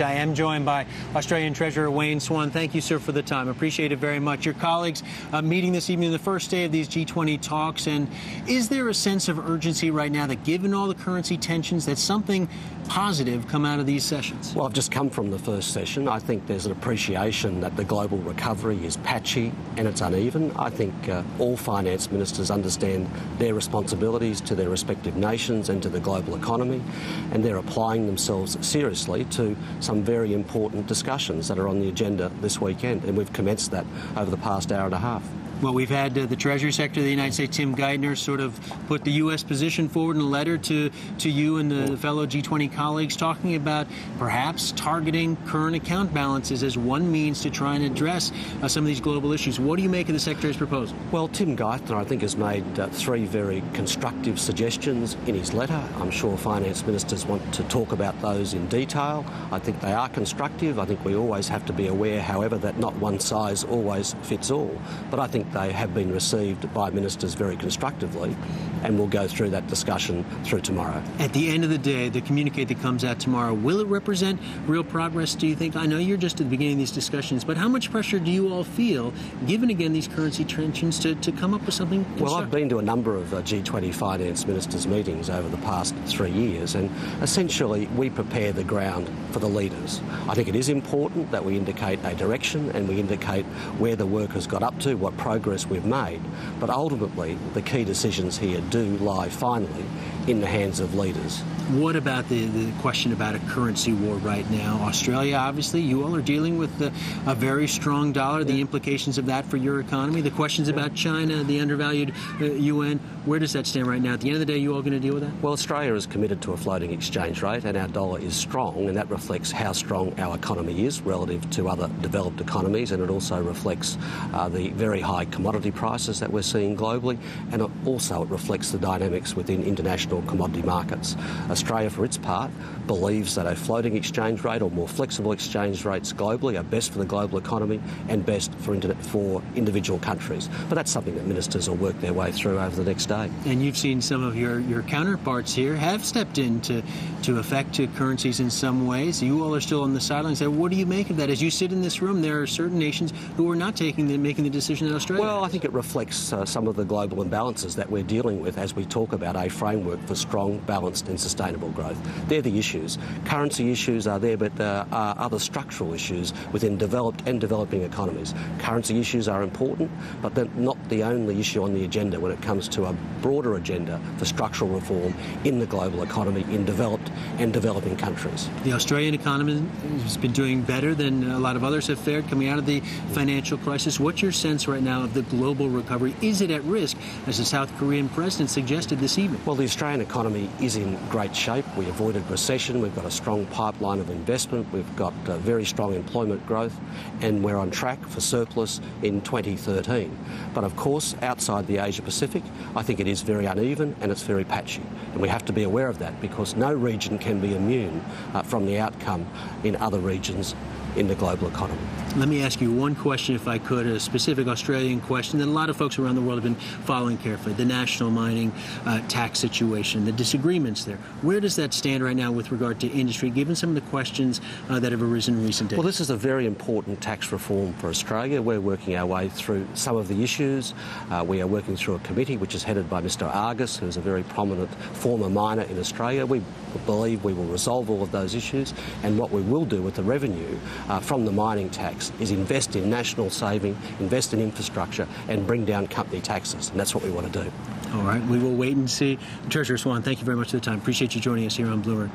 I am joined by Australian Treasurer Wayne Swan. Thank you, sir, for the time. Appreciate it very much. Your colleagues uh, meeting this evening, the first day of these G20 talks, and is there a sense of urgency right now that, given all the currency tensions, that something positive come out of these sessions? Well, I've just come from the first session. I think there's an appreciation that the global recovery is patchy and it's uneven. I think uh, all finance ministers understand their responsibilities to their respective nations and to the global economy, and they're applying themselves seriously to some very important discussions that are on the agenda this weekend, and we've commenced that over the past hour and a half. Well, we've had uh, the Treasury Secretary of the United States, Tim Geithner, sort of put the U.S. position forward in a letter to, to you and the fellow G20 colleagues, talking about perhaps targeting current account balances as one means to try and address uh, some of these global issues. What do you make of the Secretary's proposal? Well, Tim Geithner, I think, has made uh, three very constructive suggestions in his letter. I'm sure finance ministers want to talk about those in detail. I think they are constructive. I think we always have to be aware, however, that not one size always fits all. But I think they have been received by ministers very constructively, and we'll go through that discussion through tomorrow. At the end of the day, the communique that comes out tomorrow, will it represent real progress, do you think? I know you're just at the beginning of these discussions, but how much pressure do you all feel, given again these currency tensions, to, to come up with something? Well, I've been to a number of uh, G20 finance ministers' meetings over the past three years, and essentially we prepare the ground for the leaders. I think it is important that we indicate a direction and we indicate where the work has got up to, what progress progress we've made. But ultimately, the key decisions here do lie finally in the hands of leaders. What about the, the question about a currency war right now? Australia, obviously, you all are dealing with the, a very strong dollar, the implications of that for your economy. The questions about China, the undervalued uh, yuan, where does that stand right now? At the end of the day, you all going to deal with that? Well, Australia is committed to a floating exchange rate, and our dollar is strong, and that reflects how strong our economy is relative to other developed economies, and it also reflects uh, the very high commodity prices that we're seeing globally, and also it reflects the dynamics within international commodity markets. Australia, for its part, believes that a floating exchange rate or more flexible exchange rates globally are best for the global economy and best for, for individual countries. But that's something that ministers will work their way through over the next day. And you've seen some of your, your counterparts here have stepped in to, to affect currencies in some ways. You all are still on the sidelines. What do you make of that? As you sit in this room, there are certain nations who are not taking the, making the decision in Australia. Well, I think it reflects uh, some of the global imbalances that we're dealing with as we talk about a framework for strong, balanced and sustainable growth. They're the issues. Currency issues are there, but there are other structural issues within developed and developing economies. Currency issues are important, but they're not the only issue on the agenda when it comes to a broader agenda for structural reform in the global economy in developed and developing countries. The Australian economy has been doing better than a lot of others have fared coming out of the financial crisis. What's your sense right now of the global recovery? Is it at risk, as the South Korean president suggested this evening? Well, the Australian economy is in great shape. We avoided recession. We've got a strong pipeline of investment. We've got uh, very strong employment growth, and we're on track for surplus in 2013. But of course, outside the Asia Pacific, I think it is very uneven and it's very patchy. And we have to be aware of that because no region can be immune uh, from the outcome in other regions in the global economy. Let me ask you one question, if I could, a specific Australian question that a lot of folks around the world have been following carefully the national mining uh, tax situation, the disagreements there. Where does that stand right now with regard to industry, given some of the questions uh, that have arisen in recent days? Well, this is a very important tax reform for Australia. We're working our way through some of the issues. Uh, we are working through a committee which is headed by Mr. Argus, who is a very prominent former miner in Australia. We believe we will resolve all of those issues, and what we will do with the revenue uh, from the mining tax is invest in national saving, invest in infrastructure, and bring down company taxes. And that's what we want to do. All right. We will wait and see. Treasurer Swan, thank you very much for the time. Appreciate you joining us here on Bloomberg.